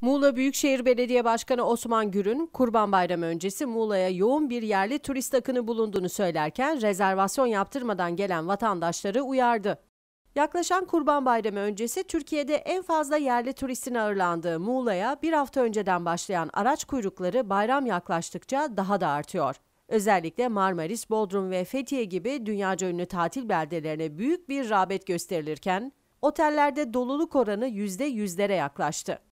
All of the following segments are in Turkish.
Muğla Büyükşehir Belediye Başkanı Osman Gür'ün Kurban Bayramı öncesi Muğla'ya yoğun bir yerli turist akını bulunduğunu söylerken rezervasyon yaptırmadan gelen vatandaşları uyardı. Yaklaşan Kurban Bayramı öncesi Türkiye'de en fazla yerli turistin ağırlandığı Muğla'ya bir hafta önceden başlayan araç kuyrukları bayram yaklaştıkça daha da artıyor. Özellikle Marmaris, Bodrum ve Fethiye gibi dünyaca ünlü tatil beldelerine büyük bir rağbet gösterilirken otellerde doluluk oranı %100'lere yaklaştı.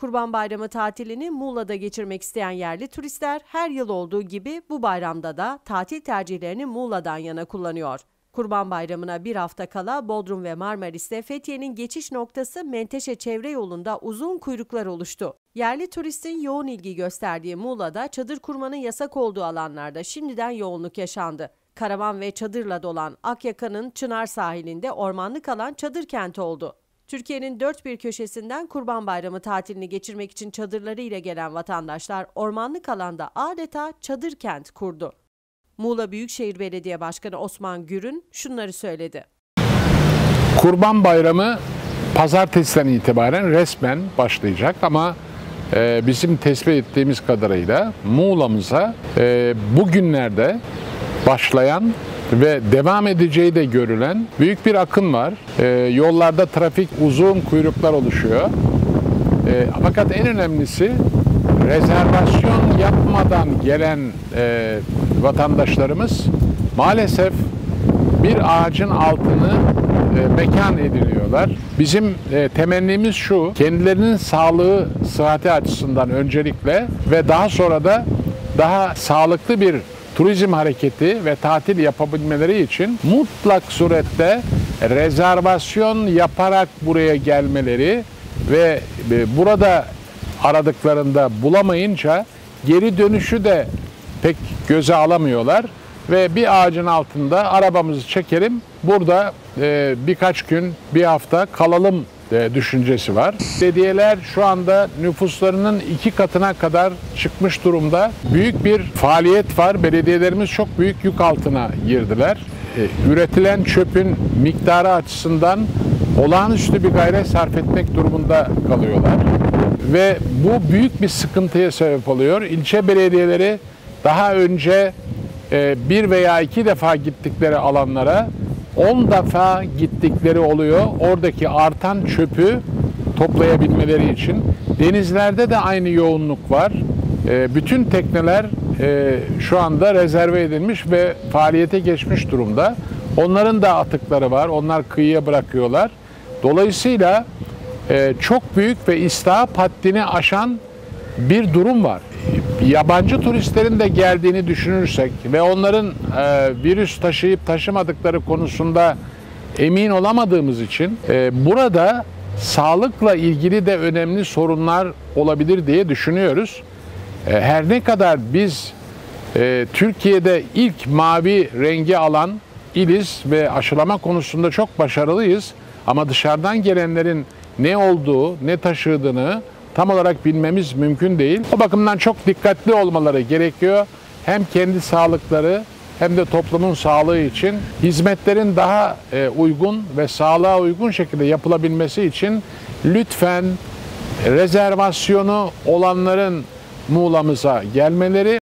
Kurban Bayramı tatilini Muğla'da geçirmek isteyen yerli turistler her yıl olduğu gibi bu bayramda da tatil tercihlerini Muğla'dan yana kullanıyor. Kurban Bayramı'na bir hafta kala Bodrum ve Marmaris'te Fethiye'nin geçiş noktası Menteşe çevre yolunda uzun kuyruklar oluştu. Yerli turistin yoğun ilgi gösterdiği Muğla'da çadır kurmanın yasak olduğu alanlarda şimdiden yoğunluk yaşandı. Karavan ve çadırla dolan Akyaka'nın Çınar sahilinde ormanlık alan çadır kenti oldu. Türkiye'nin dört bir köşesinden Kurban Bayramı tatilini geçirmek için çadırları ile gelen vatandaşlar ormanlık alanda adeta çadır kent kurdu. Muğla Büyükşehir Belediye Başkanı Osman Gür'ün şunları söyledi. Kurban Bayramı pazartesiden itibaren resmen başlayacak ama e, bizim tespit ettiğimiz kadarıyla Muğla'mıza e, bugünlerde başlayan ve devam edeceği de görülen büyük bir akın var. E, yollarda trafik uzun kuyruklar oluşuyor. E, fakat en önemlisi rezervasyon yapmadan gelen e, vatandaşlarımız maalesef bir ağacın altını e, mekan ediliyorlar. Bizim e, temennimiz şu, kendilerinin sağlığı, sıhhati açısından öncelikle ve daha sonra da daha sağlıklı bir turizm hareketi ve tatil yapabilmeleri için mutlak surette rezervasyon yaparak buraya gelmeleri ve e, burada aradıklarında bulamayınca geri dönüşü de pek göze alamıyorlar ve bir ağacın altında arabamızı çekelim. Burada e, birkaç gün bir hafta kalalım düşüncesi var. Belediyeler şu anda nüfuslarının iki katına kadar çıkmış durumda. Büyük bir faaliyet var. Belediyelerimiz çok büyük yük altına girdiler. E, üretilen çöpün miktarı açısından olağanüstü bir gayret sarf etmek durumunda kalıyorlar. Ve bu büyük bir sıkıntıya sebep oluyor. İlçe belediyeleri daha önce e, bir veya iki defa gittikleri alanlara 10 defa gittikleri oluyor. Oradaki artan çöpü toplayabilmeleri için. Denizlerde de aynı yoğunluk var. E, bütün tekneler e, şu anda rezerve edilmiş ve faaliyete geçmiş durumda. Onların da atıkları var. Onlar kıyıya bırakıyorlar. Dolayısıyla e, çok büyük ve istihap haddini aşan bir durum var. Yabancı turistlerin de geldiğini düşünürsek ve onların e, virüs taşıyıp taşımadıkları konusunda emin olamadığımız için e, burada sağlıkla ilgili de önemli sorunlar olabilir diye düşünüyoruz. E, her ne kadar biz e, Türkiye'de ilk mavi rengi alan iliz ve aşılama konusunda çok başarılıyız ama dışarıdan gelenlerin ne olduğu, ne taşıdığını tam olarak bilmemiz mümkün değil. O bakımdan çok dikkatli olmaları gerekiyor. Hem kendi sağlıkları hem de toplumun sağlığı için hizmetlerin daha e, uygun ve sağlığa uygun şekilde yapılabilmesi için lütfen rezervasyonu olanların Muğla'mıza gelmeleri